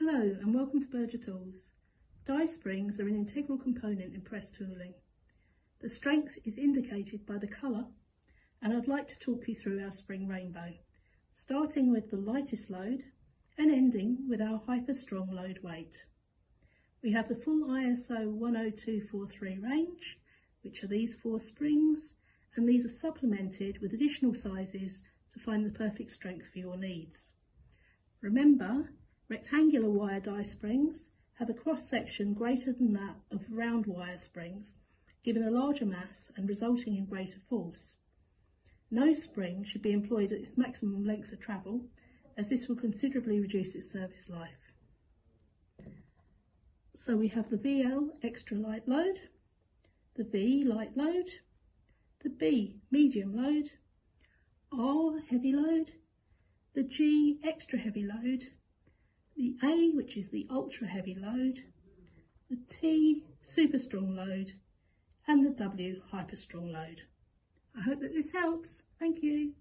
Hello and welcome to Berger Tools. Die springs are an integral component in press tooling. The strength is indicated by the colour and I'd like to talk you through our spring rainbow, starting with the lightest load and ending with our hyper strong load weight. We have the full ISO 10243 range, which are these four springs, and these are supplemented with additional sizes to find the perfect strength for your needs. Remember, rectangular wire die springs have a cross section greater than that of round wire springs, giving a larger mass and resulting in greater force. No spring should be employed at its maximum length of travel, as this will considerably reduce its service life. So we have the VL extra light load, the V light load, the B medium load, R heavy load, the G extra heavy load, the A which is the ultra heavy load, the T super strong load and the W hyper strong load. I hope that this helps. Thank you.